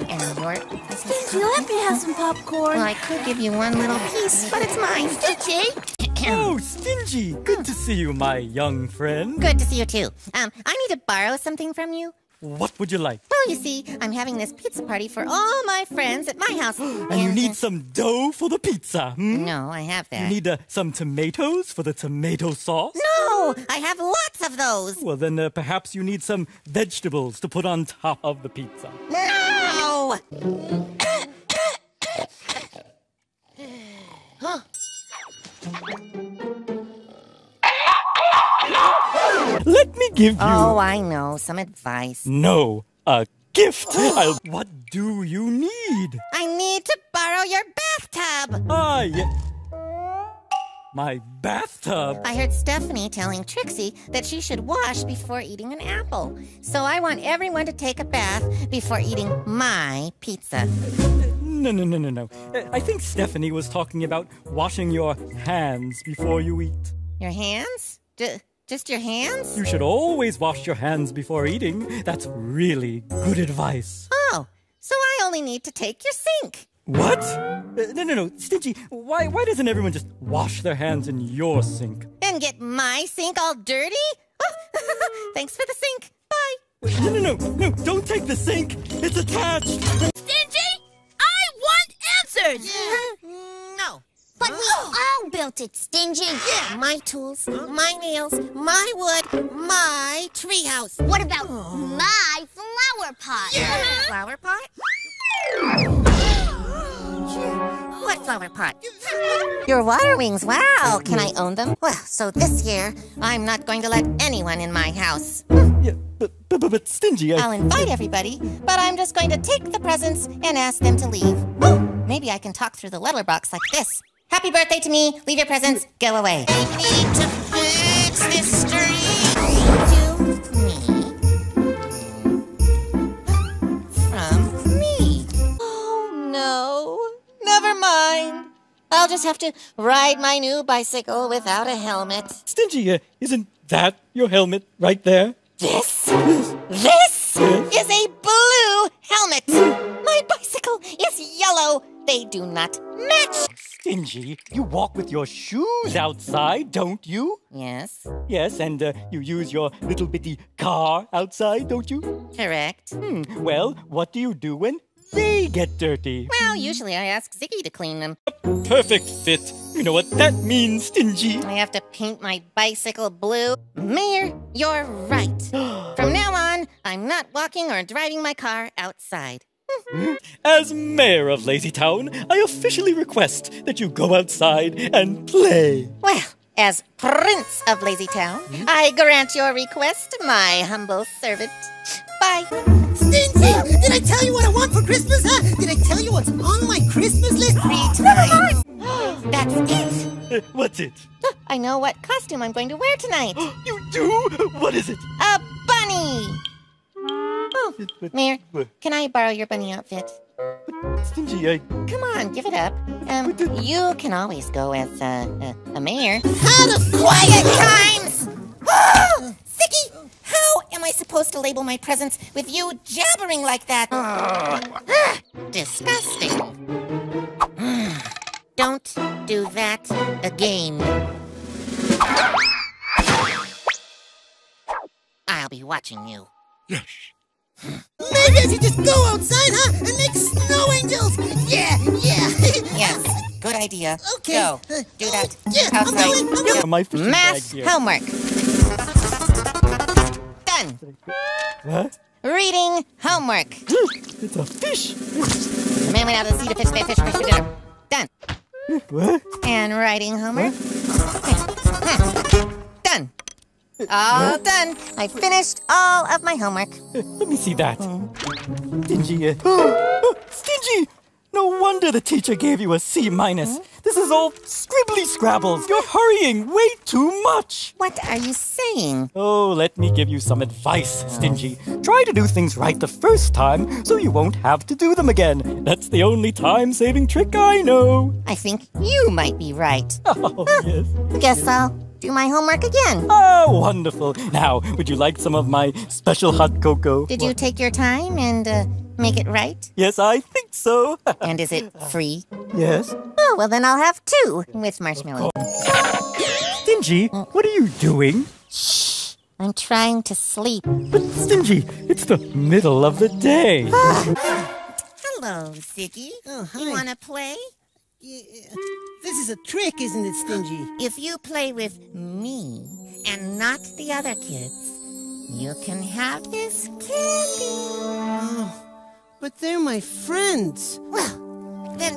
And your presents. You let me have some popcorn. Well, I could give you one little piece, but it's mine. Stingy. Oh, Stingy! Good to see you, my young friend. Good to see you too. Um, I need to borrow something from you. What would you like? Well, you see, I'm having this pizza party for all my friends at my house. And you need some dough for the pizza, hmm? No, I have that. You need uh, some tomatoes for the tomato sauce? No, I have lots of those. Well, then uh, perhaps you need some vegetables to put on top of the pizza. No! Let me give you. Oh, I know. Some advice. No, a gift. I'll... What do you need? I need to borrow your bathtub. Ah, yeah. My bathtub. I heard Stephanie telling Trixie that she should wash before eating an apple. So I want everyone to take a bath before eating my pizza. No, no, no, no, no. Uh, I think Stephanie was talking about washing your hands before you eat. Your hands? J- just your hands? You should always wash your hands before eating. That's really good advice. Oh, so I only need to take your sink. What? Uh, no, no, no, Stingy. Why, why doesn't everyone just wash their hands in your sink? And get my sink all dirty? Oh, thanks for the sink. Bye. No, no, no, no! Don't take the sink. It's attached. Stingy? I want answers. No. But we all built it, Stingy. Yeah, my tools, my nails, my wood, my treehouse. What about my flower pot? Yeah. Flower pot? Flower pot? Your water wings, wow! Can I own them? Well, so this year, I'm not going to let anyone in my house. Yeah, but, but, but, but Stingy, I... I'll invite everybody, but I'm just going to take the presents and ask them to leave. Maybe I can talk through the letterbox like this. Happy birthday to me, leave your presents, go away. Just have to ride my new bicycle without a helmet. Stingy, uh, isn't that your helmet right there? This? This is a blue helmet. My bicycle is yellow. They do not match. Stingy, you walk with your shoes outside, don't you? Yes, Yes, and uh, you use your little bitty car outside, don't you? correct. Hmm, well, what do you do when they get dirty? Well, usually I ask Ziggy to clean them. Perfect fit. You know what that means, Stingy. I have to paint my bicycle blue. Mayor, you're right. From now on, I'm not walking or driving my car outside. As mayor of Lazytown, I officially request that you go outside and play. Well, as Prince of Lazytown, hmm? I grant your request, my humble servant. Bye. It. What's it? I know what costume I'm going to wear tonight. You do? What is it? A bunny. Oh, Mayor, can I borrow your bunny outfit? Stingy, I. Come on, give it up. Um, you can always go as uh, a, a mayor. How the Quiet times! Ah! Ziggy, how am I supposed to label my presents with you jabbering like that? Ah, disgusting. Ah, Don't do that again. I'll be watching you. Yes. Maybe I should just go outside, huh? And make snow angels! Yeah, yeah! Yes, good idea. Okay. Go. Uh, Do that yeah, I'm going, I'm going. My fishing bag Math here. homework. Done. What? Reading homework. It's a fish. The man went out to see the sea to fish, fish, fish, fish for dinner. What? And writing homework. Hmm. Done. All done. I finished all of my homework. Let me see that. Stingy. Uh, oh, Stingy! No wonder the teacher gave you a C minus. This is all scribbly scrabbles. You're hurrying way too much. What are you saying? Oh, let me give you some advice, Stingy. Try to do things right the first time so you won't have to do them again. That's the only time saving trick I know. I think you might be right. Oh, yes. Guess I'll do my homework again. Oh, wonderful. Now, would you like some of my special hot cocoa? Did you take your time and uh, make it right? Yes, I think so. And is it free? yes. Oh, well, then I'll have two with marshmallow. Stingy, what are you doing? Shh, I'm trying to sleep. But Stingy, it's the middle of the day. Ah. Hello, Ziggy. Oh, hi. You want to play? Yeah. This is a trick, isn't it, Stingy? If you play with me and not the other kids, you can have this candy. Oh, but they're my friends. Well, then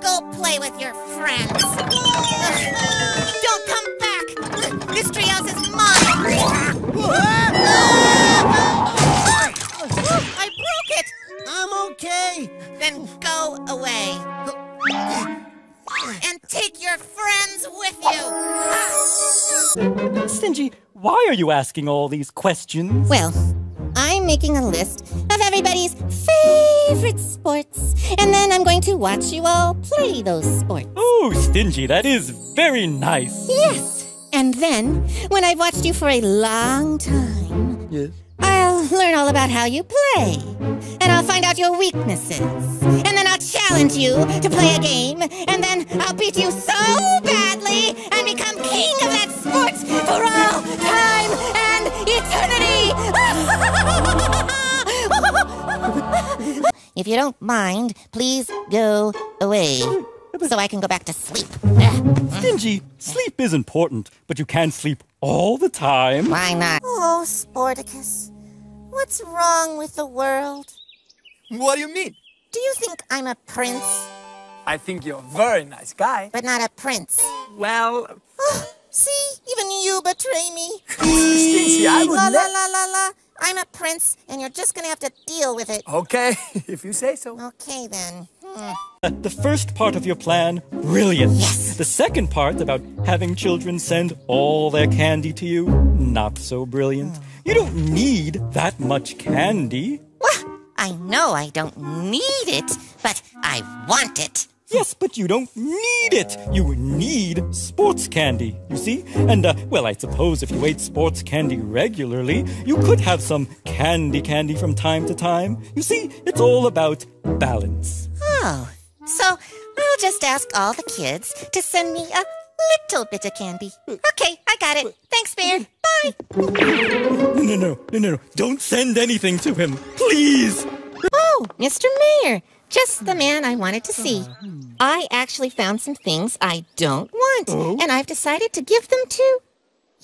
go play with your friends. Don't come back. This treehouse is mine. I broke it. I'm okay. Then go away. And take your friends with you. Stingy, why are you asking all these questions? Well, I'm making a list of everybody's favorite sports, and then I'm going to watch you all play those sports. Oh, Stingy, that is very nice. Yes. And then, when I've watched you for a long time, Yes. I'll learn all about how you play. And I'll find out your weaknesses. And then I'll challenge you to play a game. And then I'll beat you so badly and become king of that sport for all time and eternity. if you don't mind, please go away. So I can go back to sleep. Stingy, sleep is important, but you can't sleep all the time. Why not? Oh, Sportacus. What's wrong with the world? What do you mean? Do you think I'm a prince, I think you're a very nice guy. but not a prince? Well, See, even you betray me. Stingy, I would la la la la la. I'm a prince, and you're just gonna have to deal with it. okay, if you say so. Okay then. Hmm. Uh, The first part of your plan, brilliant. Yes. The second part about having children send all their candy to you, not so brilliant. You don't need that much candy. Well, I know I don't need it, but I want it. Yes, but you don't need it. You need sports candy, you see? And, uh, well, I suppose if you ate sports candy regularly, you could have some candy candy from time to time. You see, it's all about balance. Oh, so I'll just ask all the kids to send me a little bit of candy. Okay, I got it. Thanks, Mayor. Bye. No, no, no, no, no, no. Don't send anything to him. Please. Oh, Mr. Mayor, just the man I wanted to see. Hmm. I actually found some things I don't want, oh? and I've decided to give them to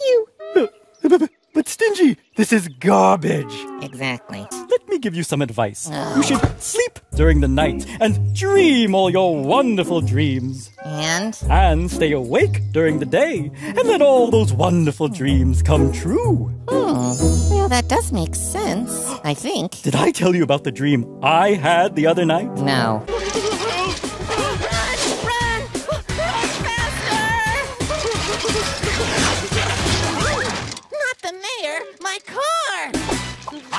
you. But, but- but Stingy, this is garbage. Exactly. Let me give you some advice. You should sleep during the night and dream all your wonderful dreams. And And stay awake during the day and let all those wonderful dreams come true. hmm, well, that does make sense. I think. Did I tell you about the dream I had the other night? No.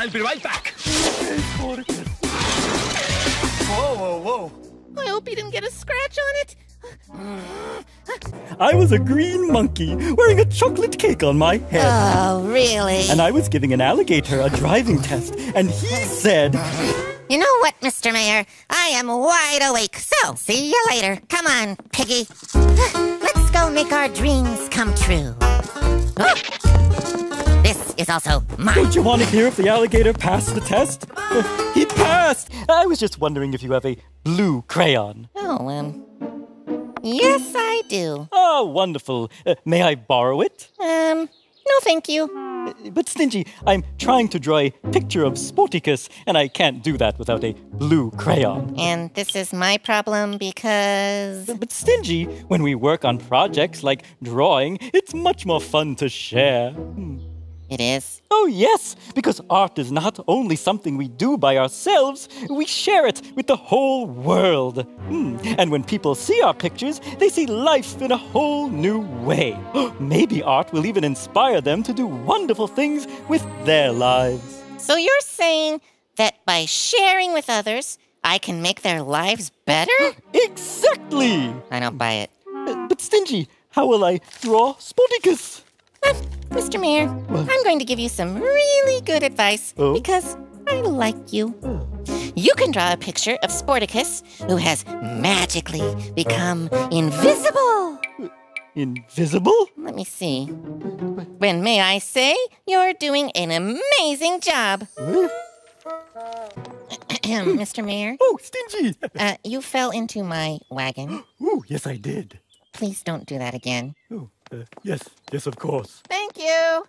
I'll be right back. Whoa, whoa, whoa. I hope he didn't get a scratch on it. I was a green monkey wearing a chocolate cake on my head. Oh, really? And I was giving an alligator a driving test, and he said, You know what, Mr. Mayor? I am wide awake, so see you later. Come on, Piggy. Let's go make our dreams come true. Is also mine. Don't you want to hear if the alligator passed the test? he passed! I was just wondering if you have a blue crayon. Oh, um. Yes, I do. Oh, wonderful. Uh, may I borrow it? Um, no, thank you. Uh, But Stingy, I'm trying to draw a picture of Sportacus, and I can't do that without a blue crayon. And this is my problem because. But Stingy, when we work on projects like drawing, it's much more fun to share. It is. Oh, yes, because art is not only something we do by ourselves, we share it with the whole world. Hmm, And when people see our pictures, they see life in a whole new way. Maybe art will even inspire them to do wonderful things with their lives. So you're saying that by sharing with others, I can make their lives better? Exactly! I don't buy it. Uh, But Stingy, how will I draw Sportacus? Mr. Mayor, I'm going to give you some really good advice Oh? because I like you. you can draw a picture of Sportacus, who has magically become invisible. Invisible? Let me see. When may I say you're doing an amazing job? Mr. Mayor, Oh, Stingy! uh, you fell into my wagon. Oh, yes, I did. Please don't do that again. Oh, uh, yes, yes, of course. Thank you.